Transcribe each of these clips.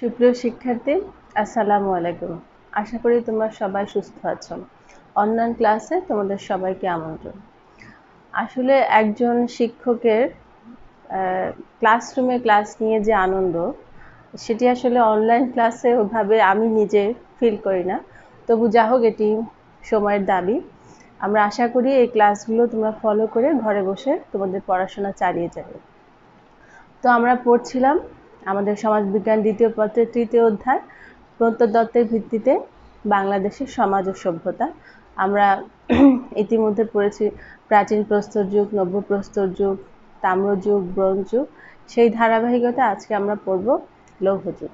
সুপ্রিয় শিক্ষার্থী, আসসালামু আলাইকুম। আশা করি তোমরা সবাই সুস্থ আছো। অনলাইন ক্লাসে তোমাদের সবাইকে আমন্ত্রণ। আসলে একজন শিক্ষকের ক্লাসরুমে ক্লাস নিয়ে যে আনন্দ, সেটি আসলে অনলাইন ক্লাসে ওভাবে আমি নিজে ফিল করি না। তবু যা হোক, এটি সময়ের দাবি। আমরা আশা করি এই ক্লাসগুলো তোমরা ফলো করে ঘরে বসে তোমাদের পড়াশোনা চালিয়ে যাবে। তো আমরা পড়ছিলাম আমাদের সমাজবিজ্ঞান দ্বিতীয় পত্রের তৃতীয় অধ্যায় প্রত্যয় দত্তের ভিত্তিতে বাংলাদেশের সমাজ ও সভ্যতা। আমরা ইতিমধ্যে পড়েছি প্রাচীন প্রস্তর যুগ, নব্য প্রস্তর যুগ, তাম্র যুগ, ব্রোঞ্জ যুগ। সেই ধারাবাহিকতা আজকে আমরা পড়ব লৌহ যুগ।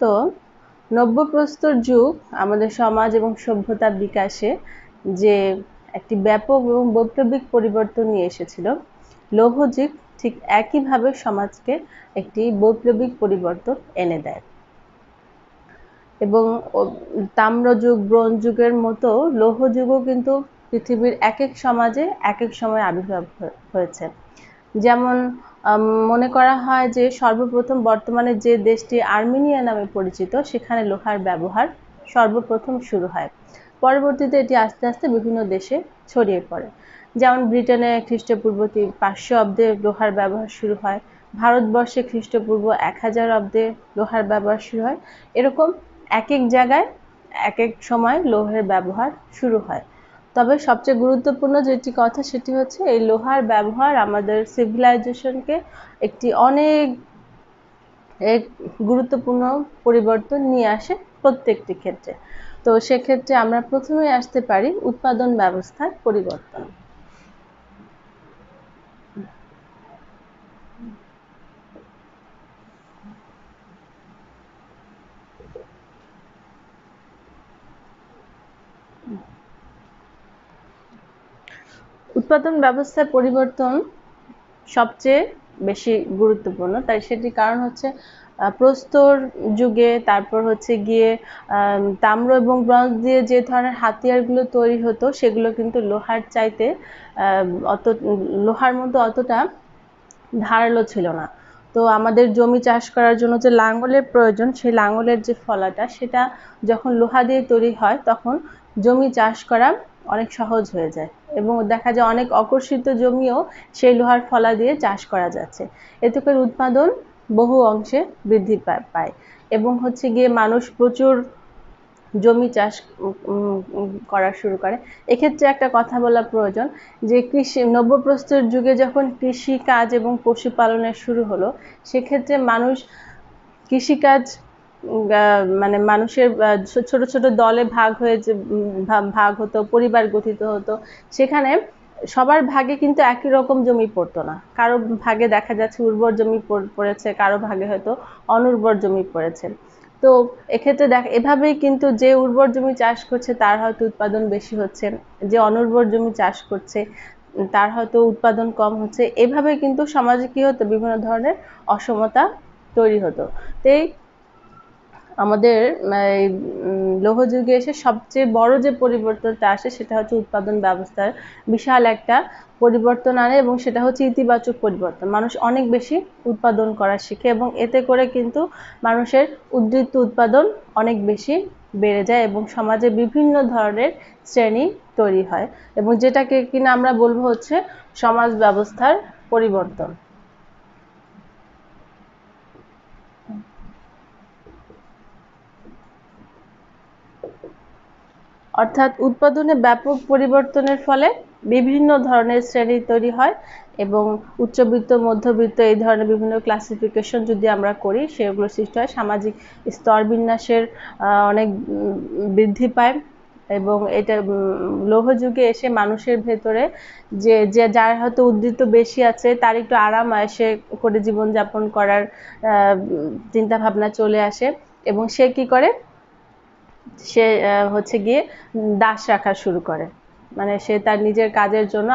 তো নব্যপ্রস্তর যুগ আমাদের সমাজ এবং সভ্যতার বিকাশে যে একটি ব্যাপক এবং বৈপ্লবিক পরিবর্তন নিয়ে এসেছিল, লৌহ যুগ ঠিক একইভাবে সমাজকে একটি বৈপ্লবিক পরিবর্তন এনে দেয়। এবং তাম্রযুগ ব্রোঞ্জ যুগের মতো লৌহ যুগও কিন্তু পৃথিবীর এক এক সমাজে এক এক সময় আবির্ভাব হয়েছে। যেমন মনে করা হয় যে সর্বপ্রথম বর্তমানে যে দেশটি আর্মেনিয়া নামে পরিচিত, সেখানে লোহার ব্যবহার সর্বপ্রথম শুরু হয়। পরবর্তীতে এটি আস্তে আস্তে বিভিন্ন দেশে ছড়িয়ে পড়ে। যেমন ব্রিটেনে খ্রিস্টপূর্ব পাঁচশো অব্দে লোহার ব্যবহার শুরু হয়, ভারতবর্ষে খ্রিস্টপূর্ব এক হাজার অব্দে লোহার ব্যবহার শুরু হয়। এরকম এক এক জায়গায় এক এক সময় লোহের ব্যবহার শুরু হয়। তবে সবচেয়ে গুরুত্বপূর্ণ যেটি কথা সেটি হচ্ছে, এই লোহার ব্যবহার আমাদের সিভিলাইজেশনকে একটি অনেক এক গুরুত্বপূর্ণ পরিবর্তন নিয়ে আসে প্রত্যেকটি ক্ষেত্রে। তো সেক্ষেত্রে আমরা প্রথমে আসতে পারি উৎপাদন ব্যবস্থার পরিবর্তন। উৎপাদন ব্যবস্থার পরিবর্তন সবচেয়ে বেশি গুরুত্বপূর্ণ। তাই সেটির কারণ হচ্ছে প্রস্তর যুগে, তারপর হচ্ছে গিয়ে তাম্র এবং ব্রঞ্জ দিয়ে যে ধরনের হাতিয়ারগুলো তৈরি হতো, সেগুলো কিন্তু লোহার চাইতে অত, লোহার মতো অতটা ধারালো ছিল না। তো আমাদের জমি চাষ করার জন্য যে লাঙ্গলের প্রয়োজন, সেই লাঙ্গলের যে ফলাটা, সেটা যখন লোহা দিয়ে তৈরি হয়, তখন জমি চাষ করা অনেক সহজ হয়ে যায় এবং দেখা যায় অনেক অকর্ষিত জমিও সেই লোহার ফলা দিয়ে চাষ করা যাচ্ছে। এতে করে উৎপাদন বহু অংশে বৃদ্ধি পায়। এবং হচ্ছে গিয়ে মানুষ প্রচুর জমি চাষ করা শুরু করে। এক্ষেত্রে একটা কথা বলা প্রয়োজন যে কৃষি, নব্যপ্রস্তর যুগে যখন কৃষি কাজ এবং পশুপালনের শুরু হলো, সেক্ষেত্রে মানুষ কৃষিকাজ মানে মানুষের ছোট ছোট দলে ভাগ হয়ে ভাগ হতো, পরিবার গঠিত হতো। সেখানে সবার ভাগে কিন্তু একই রকম জমি পড়তো না। কারও ভাগে দেখা যাচ্ছে উর্বর জমি পড়েছে, কারও ভাগে হয়তো অনুর্বর জমি পড়েছে। তো এক্ষেত্রে দেখ, এভাবেই কিন্তু যে উর্বর জমি চাষ করছে তার হয়তো উৎপাদন বেশি হচ্ছে, যে অনুর্বর জমি চাষ করছে তার হয়তো উৎপাদন কম হচ্ছে। এভাবে কিন্তু সমাজে কি হতো? বিভিন্ন ধরনের অসমতা তৈরি হতো। তো এই আমাদের লৌহ যুগে এসে সবচেয়ে বড় যে পরিবর্তনটা আসে সেটা হচ্ছে উৎপাদন ব্যবস্থার বিশাল একটা পরিবর্তন আনে এবং সেটা হচ্ছে ইতিবাচক পরিবর্তন। মানুষ অনেক বেশি উৎপাদন করা শিখে এবং এতে করে কিন্তু মানুষের উদ্বৃত্ত উৎপাদন অনেক বেশি বেড়ে যায় এবং সমাজে বিভিন্ন ধরনের শ্রেণি তৈরি হয় এবং যেটাকে কিনা আমরা বলব হচ্ছে সমাজ ব্যবস্থার পরিবর্তন। অর্থাৎ উৎপাদনে ব্যাপক পরিবর্তনের ফলে বিভিন্ন ধরনের শ্রেণি তৈরি হয় এবং উচ্চবিত্ত, মধ্যবিত্ত এই ধরনের বিভিন্ন ক্লাসিফিকেশন যদি আমরা করি, সেগুলো সৃষ্টি হয়। সামাজিক স্তর বিন্যাসের অনেক বৃদ্ধি পায় এবং এটা লৌহ যুগে এসে মানুষের ভেতরে যে যে যার হয়তো উদ্বৃত্ত বেশি আছে, তার একটু আরাম আয়সে করে জীবনযাপন করার চিন্তা ভাবনা চলে আসে এবং সে কি করে? সে হচ্ছে গিয়ে দাস রাখা শুরু করে। মানে সে তার নিজের কাজের জন্য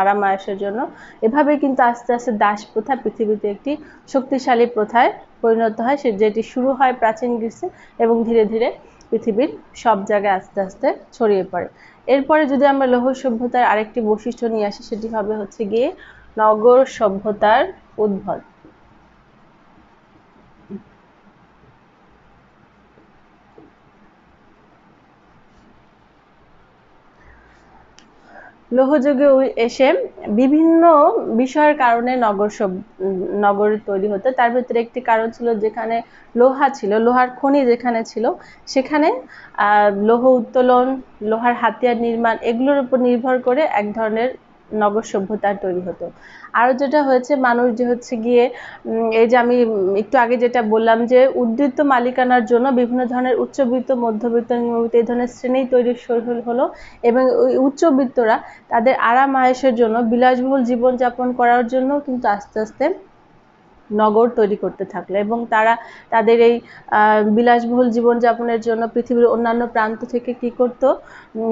আরাম আয়সের জন্য এভাবে কিন্তু আস্তে আস্তে দাস প্রথা পৃথিবীতে একটি শক্তিশালী প্রথায় পরিণত হয়, সে যেটি শুরু হয় প্রাচীন গ্রীষ্মে এবং ধীরে ধীরে পৃথিবীর সব জায়গায় আস্তে আস্তে ছড়িয়ে পড়ে। এরপরে যদি আমরা লৌহ সভ্যতার আরেকটি বৈশিষ্ট্য নিয়ে আসি, সেটি হবে হচ্ছে গিয়ে নগর সভ্যতার উদ্ভব। লোহযুগে এসে বিভিন্ন বিষয়ের কারণে নগর নগর তৈরি হতো। তার ভিতরে একটি কারণ ছিল যেখানে লোহা ছিল, লোহার খনি যেখানে ছিল, সেখানে লৌহ উত্তোলন, লোহার হাতিয়ার নির্মাণ, এগুলোর উপর নির্ভর করে এক ধরনের নগর সভ্যতার তৈরি হতো। আরও যেটা হয়েছে, মানুষ যে হচ্ছে গিয়ে এই যে আমি একটু আগে যেটা বললাম যে, উদ্বৃত্ত মালিকানার জন্য বিভিন্ন ধরনের উচ্চবিত্ত, মধ্যবিত্ত, নিম্নবিত্ত এই ধরনের শ্রেণি তৈরি হলো এবং ওই উচ্চবিত্তরা তাদের আরাম আয়েসের জন্য বিলাসবহুল জীবনযাপন করার জন্য কিন্তু আস্তে আস্তে নগর তৈরি করতে থাকল এবং তারা তাদের এই বিলাসবহুল জীবনযাপনের জন্য পৃথিবীর অন্যান্য প্রান্ত থেকে কি করত?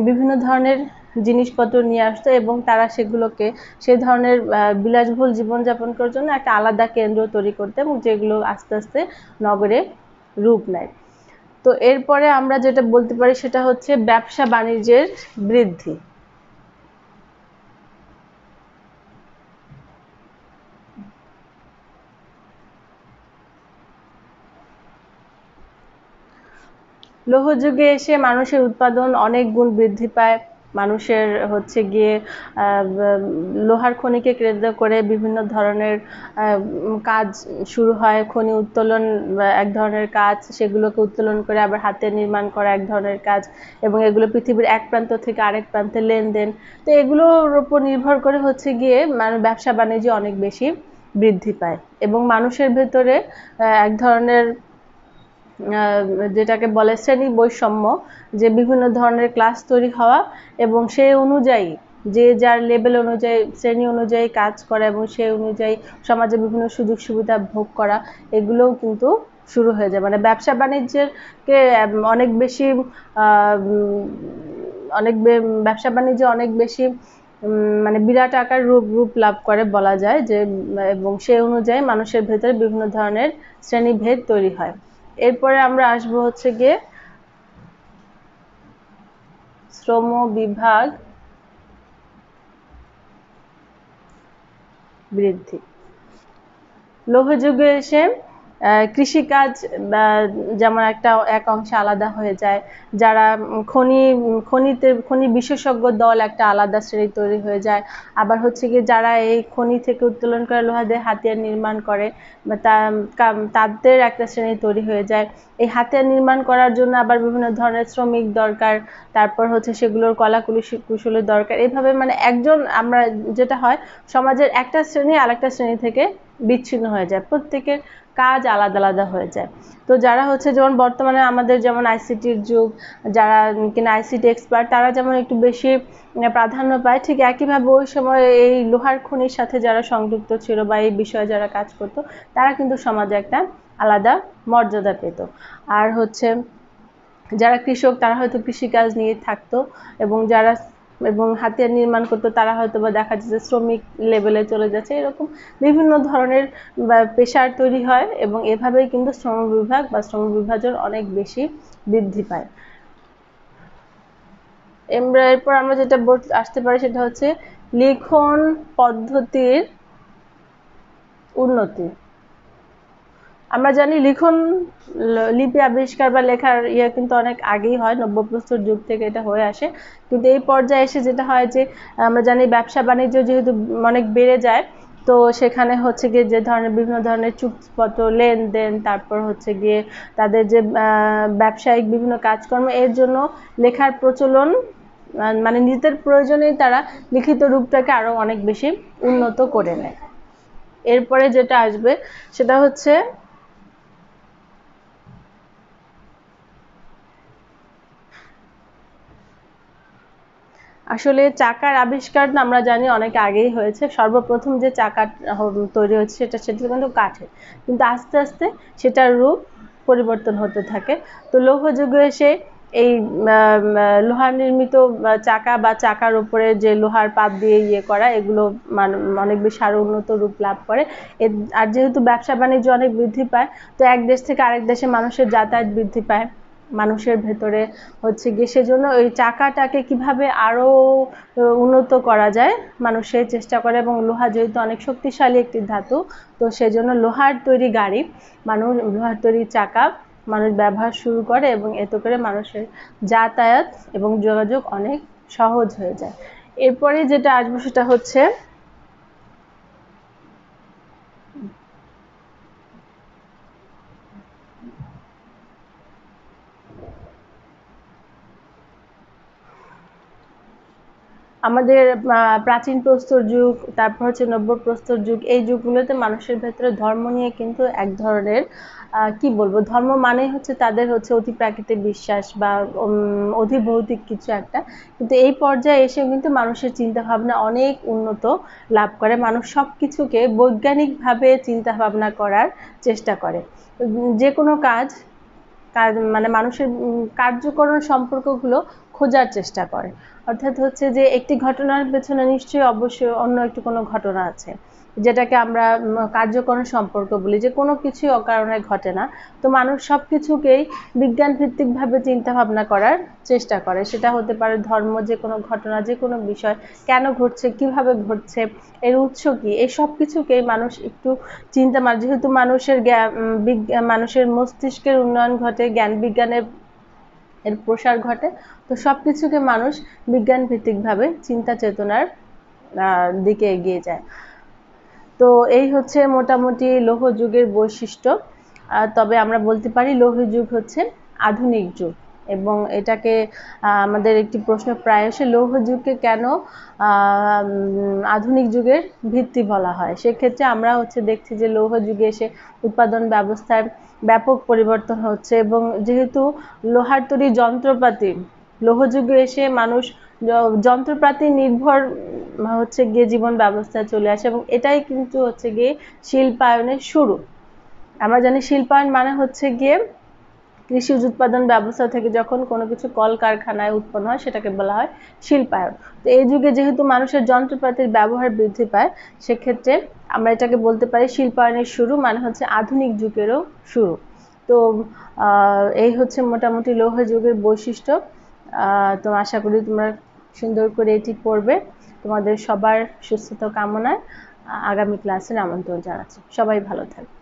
বিভিন্ন ধরনের জিনিসপত্র নিয়ে আসতো এবং তারা সেগুলোকে, সে ধরনের বিলাসবহুল জীবনযাপন করার জন্য একটা আলাদা কেন্দ্র তৈরি করতো এবং যেগুলো আস্তে আস্তে নগরে রূপ নেয়। তো এরপরে আমরা যেটা বলতে পারি সেটা হচ্ছে ব্যবসা বাণিজ্যের বৃদ্ধি। লৌহযুগে এসে মানুষের উৎপাদন অনেক গুণ বৃদ্ধি পায়। মানুষের হচ্ছে গিয়ে লোহার খনিকে কেন্দ্র করে বিভিন্ন ধরনের কাজ শুরু হয়। খনি উত্তোলন এক ধরনের কাজ, সেগুলোকে উত্তোলন করে আবার হাতে নির্মাণ করা এক ধরনের কাজ এবং এগুলো পৃথিবীর এক প্রান্ত থেকে আরেক প্রান্তে লেনদেন। তো এগুলোর উপর নির্ভর করে হচ্ছে গিয়ে মানে ব্যবসা বাণিজ্য অনেক বেশি বৃদ্ধি পায় এবং মানুষের ভেতরে এক ধরনের যেটাকে বলে শ্রেণি বৈষম্য, যে বিভিন্ন ধরনের ক্লাস তৈরি হওয়া এবং সেই অনুযায়ী যে যার লেভেল অনুযায়ী, শ্রেণি অনুযায়ী কাজ করা এবং সেই অনুযায়ী সমাজে বিভিন্ন সুযোগ সুবিধা ভোগ করা, এগুলোও কিন্তু শুরু হয়ে যায়। মানে ব্যবসা বাণিজ্যের কে অনেক বেশি অনেক ব্যবসা বাণিজ্য অনেক বেশি মানে বিরাট আকার রূপ রূপ লাভ করে বলা যায় যে, এবং সেই অনুযায়ী মানুষের ভেতরে বিভিন্ন ধরনের শ্রেণীভেদ তৈরি হয়। এরপরে আমরা আসব হচ্ছে গিয়ে শ্রম বিভাগ বৃদ্ধি। লৌহযুগে এসে কৃষিকাজ যেমন একটা, এক অংশে আলাদা হয়ে যায়। যারা খনি, খনিতে, খনি বিশেষজ্ঞ দল একটা আলাদা শ্রেণি তৈরি হয়ে যায়। আবার হচ্ছে কি যারা এই খনি থেকে উত্তোলন করে লোহা দিয়ে হাতিয়ার নির্মাণ করে তাদের একটা শ্রেণি তৈরি হয়ে যায়। এই হাতিয়ার নির্মাণ করার জন্য আবার বিভিন্ন ধরনের শ্রমিক দরকার, তারপর হচ্ছে সেগুলোর কলাকুলি, কুশলের দরকার। এইভাবে মানে একজন, আমরা যেটা হয়, সমাজের একটা শ্রেণি আরেকটা শ্রেণি থেকে বিচ্ছিন্ন হয়ে যায়। প্রত্যেকের কাজ আলাদা আলাদা হয়ে যায়। তো যারা হচ্ছে যেমন বর্তমানে আমাদের যেমন আইসিটির যুগ, যারা কিনা আইসিটি এক্সপার্ট তারা যেমন একটু বেশি প্রাধান্য পায়, ঠিক একইভাবে ওই সময় এই লোহার খনির সাথে যারা সংযুক্ত ছিল বা এই বিষয়ে যারা কাজ করতো, তারা কিন্তু সমাজে একটা আলাদা মর্যাদা পেত। আর হচ্ছে যারা কৃষক, তারা হয়তো কৃষিকাজ নিয়ে থাকতো এবং যারা এবং হাতিয়ার নির্মাণ করতো তারা হয়তো বা দেখা যাচ্ছে শ্রমিক লেভেলে চলে যাচ্ছে। এরকম বিভিন্ন ধরনের পেশার তৈরি হয় এবং এভাবেই কিন্তু শ্রম বিভাগ বা শ্রম বিভাজন অনেক বেশি বৃদ্ধি পায়। এরপর আমরা যেটা আসতে পারি সেটা হচ্ছে লিখন পদ্ধতির উন্নতি। আমরা জানি লিখন, লিপি আবিষ্কার বা লেখার ইয়ে কিন্তু অনেক আগেই হয়, নব্যপ্রস্তর যুগ থেকে এটা হয়ে আসে। কিন্তু এই পর্যায়ে এসে যেটা হয় যে, আমরা জানি ব্যবসা বাণিজ্য যেহেতু অনেক বেড়ে যায়, তো সেখানে হচ্ছে গিয়ে যে ধরনের, বিভিন্ন ধরনের চুক্তিপত্র, লেনদেন, তারপর হচ্ছে গিয়ে তাদের যে ব্যবসায়িক বিভিন্ন কাজকর্ম, এর জন্য লেখার প্রচলন মানে নিজেদের প্রয়োজনেই তারা লিখিত রূপটাকে আরও অনেক বেশি উন্নত করে নেয়। এরপরে যেটা আসবে, সেটা হচ্ছে আসলে চাকার আবিষ্কার আমরা জানি অনেক আগেই হয়েছে। সর্বপ্রথম যে চাকা তৈরি হয়েছে সেটা সেটা কিন্তু কাঠের। কিন্তু আস্তে আস্তে সেটার রূপ পরিবর্তন হতে থাকে। তো লৌহ যুগে এসে এই লোহার নির্মিত চাকা বা চাকার উপরে যে লোহার পাত দিয়ে ইয়ে করা, এগুলো অনেক বেশি আরও উন্নত রূপ লাভ করে। আর যেহেতু ব্যবসা বাণিজ্য অনেক বৃদ্ধি পায়, তো এক দেশ থেকে আরেক দেশে মানুষের যাতায়াত বৃদ্ধি পায়। মানুষের ভেতরে হচ্ছে গিয়ে সেজন্য ওই চাকাটাকে কীভাবে আরও উন্নত করা যায়, মানুষ সেই চেষ্টা করে এবং লোহা যেহেতু অনেক শক্তিশালী একটি ধাতু, তো সেজন্য লোহার তৈরি গাড়ি, মানুষ লোহার তৈরি চাকা মানুষ ব্যবহার শুরু করে এবং এতে করে মানুষের যাতায়াত এবং যোগাযোগ অনেক সহজ হয়ে যায়। এরপরে যেটা আসব সেটা হচ্ছে আমাদের প্রাচীন প্রস্তর যুগ, তারপর হচ্ছে নব্য প্রস্তর যুগ, এই যুগগুলোতে মানুষের ভেতরে ধর্ম নিয়ে কিন্তু এক ধরনের কি বলব, ধর্ম মানেই হচ্ছে তাদের হচ্ছে অতি প্রাকৃতিক বিশ্বাস বা অধিভৌতিক কিছু একটা। কিন্তু এই পর্যায়ে এসে কিন্তু মানুষের চিন্তা ভাবনা অনেক উন্নত লাভ করে। মানুষ সব কিছুকে বৈজ্ঞানিকভাবে চিন্তা ভাবনা করার চেষ্টা করে। যে কোনো কাজ মানে মানুষের কার্যকরণ সম্পর্কগুলো খোঁজার চেষ্টা করে। অর্থাৎ হচ্ছে যে একটি ঘটনার পেছনে নিশ্চয়ই অবশ্যই অন্য একটু কোনো ঘটনা আছে, যেটাকে আমরা কার্যকরণ সম্পর্ক বলি, যে কোনো কিছুই অকারণে ঘটে না। তো মানুষ সব কিছুকেই বিজ্ঞান ভিত্তিকভাবে চিন্তা ভাবনা করার চেষ্টা করে। সেটা হতে পারে ধর্ম, যে কোনো ঘটনা, যে কোনো বিষয়, কেন ঘটছে, কীভাবে ঘটছে, এর উৎস কি, এই সব কিছুকেই মানুষ একটু চিন্তা যেহেতু মানুষের জ্ঞান মানুষের মস্তিষ্কের উন্নয়ন ঘটে, জ্ঞান বিজ্ঞানের এর প্রসার ঘটে। তো সব কিছুকে মানুষ বিজ্ঞান ভিত্তিকভাবে চিন্তা চেতনার দিকে এগিয়ে যায়। তো এই হচ্ছে মোটামুটি লৌহ যুগের বৈশিষ্ট্য তবে আমরা বলতে পারি লৌহ যুগ হচ্ছে আধুনিক যুগ। এবং এটাকে আমাদের একটি প্রশ্ন প্রায়শই লৌহ যুগকে কেন আধুনিক যুগের ভিত্তি বলা হয়? সেক্ষেত্রে আমরা হচ্ছে দেখছি যে লৌহ যুগে এসে উৎপাদন ব্যবস্থার ব্যাপক পরিবর্তন হচ্ছে এবং যেহেতু লোহার তৈরি যন্ত্রপাতি, লৌহ যুগে এসে মানুষ যন্ত্রপাতি নির্ভর হচ্ছে গিয়ে জীবন ব্যবস্থায় চলে আসে এবং এটাই কিন্তু হচ্ছে গিয়ে শিল্পায়নের শুরু। আমরা জানি শিল্পায়ন মানে হচ্ছে গিয়ে কৃষি উৎপাদন ব্যবস্থা থেকে যখন কোনো কিছু কল কারখানায় উৎপন্ন হয়, সেটাকে বলা হয় শিল্পায়ন। তো এই যুগে যেহেতু মানুষের যন্ত্রপাতির ব্যবহার বৃদ্ধি পায়, সেক্ষেত্রে আমরা এটাকে বলতে পারি শিল্পায়নের শুরু মানে হচ্ছে আধুনিক যুগেরও শুরু। তো এই হচ্ছে মোটামুটি লৌহ যুগের বৈশিষ্ট্য। তো আশা করি তোমরা সুন্দর করে এটি পড়বে। তোমাদের সবার সুস্থতা কামনায় আগামী ক্লাসের আমন্ত্রণ জানাচ্ছি। সবাই ভালো থাকবে।